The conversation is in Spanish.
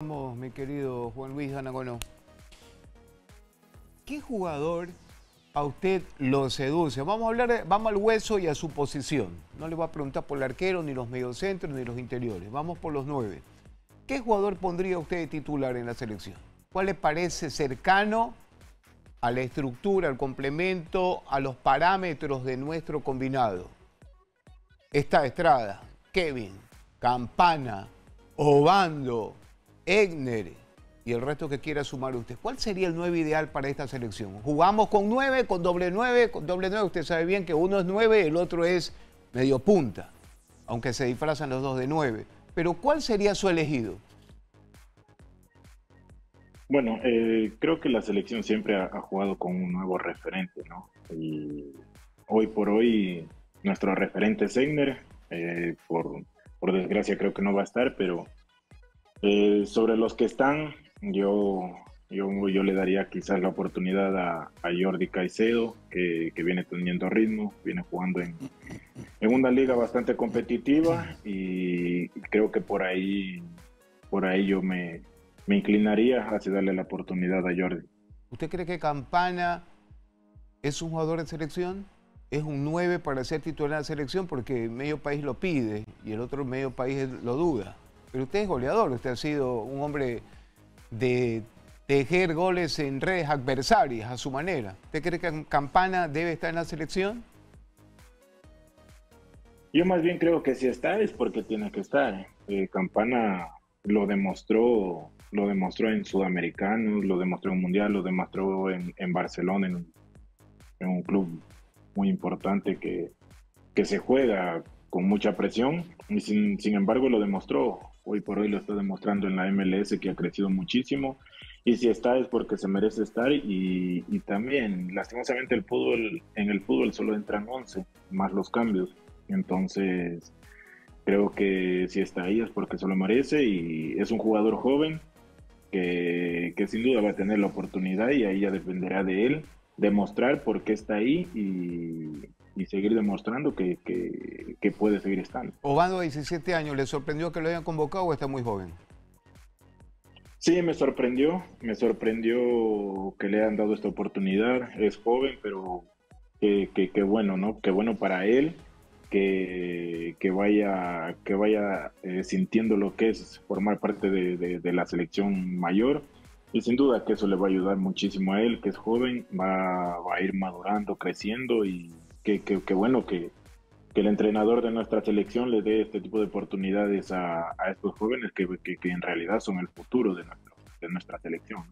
Vamos, mi querido Juan Luis Anagono. ¿Qué jugador a usted lo seduce? Vamos a hablar, vamos al hueso y a su posición. No le voy a preguntar por el arquero, ni los mediocentros, ni los interiores. Vamos por los nueve. ¿Qué jugador pondría usted de titular en la selección? ¿Cuál le parece cercano a la estructura, al complemento, a los parámetros de nuestro combinado? Está Estrada, Kevin, Campana, Obando, Egner y el resto que quiera sumar usted. ¿Cuál sería el 9 ideal para esta selección? Jugamos con 9, con doble 9, con doble 9. Usted sabe bien que uno es 9, el otro es medio punta, aunque se disfrazan los dos de 9. Pero ¿cuál sería su elegido? Bueno, eh, creo que la selección siempre ha, jugado con un nuevo referente, ¿no? Y hoy por hoy nuestro referente es Egner, eh, por, por desgracia creo que no va a estar, pero eh, sobre los que están, yo, yo, yo, le daría quizás la oportunidad a, Jordi Caicedo, que, que, viene teniendo ritmo, viene jugando en, en, una liga bastante competitiva y creo que por ahí, por ahí yo me, me inclinaría hacia darle la oportunidad a Jordi. ¿Usted cree que Campana es un jugador de selección? ¿Es un 9 para ser titular la selección? Porque medio país lo pide y el otro medio país lo duda. Pero usted es goleador, usted ha sido un hombre de tejer goles en redes adversarias a su manera. ¿Usted cree que Campana debe estar en la selección? Yo más bien creo que si está es porque tiene que estar. Eh, Campana lo demostró, lo demostró en Sudamericanos, lo demostró en Mundial, lo demostró en, en Barcelona, en, en, un club muy importante que, que se juega con mucha presión y sin, sin embargo lo demostró hoy por hoy lo está demostrando en la MLS que ha crecido muchísimo. Y si está es porque se merece estar y, también lastimosamente el fútbol en el fútbol solo entran 11 más los cambios. Entonces creo que si está ahí es porque se lo merece y es un jugador joven que, que sin duda va a tener la oportunidad y ahí ya dependerá de él demostrar por qué está ahí y seguir demostrando que, que, que, puede seguir estando. Obando, 17 años, ¿le sorprendió que lo hayan convocado o está muy joven? Sí, me sorprendió, me sorprendió que le hayan dado esta oportunidad. Es joven, pero que, que, que bueno, ¿no? Qué bueno para él, que, que vaya, que vaya eh, sintiendo lo que es formar parte de, de, de la selección mayor. Y sin duda que eso le va a ayudar muchísimo a él, que es joven, va, va a ir madurando, creciendo y que, bueno que, el entrenador de nuestra selección le dé este tipo de oportunidades a, a estos jóvenes que, que, en realidad son el futuro de, nuestro, de nuestra selección.